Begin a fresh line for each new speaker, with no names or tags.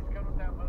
It's coming down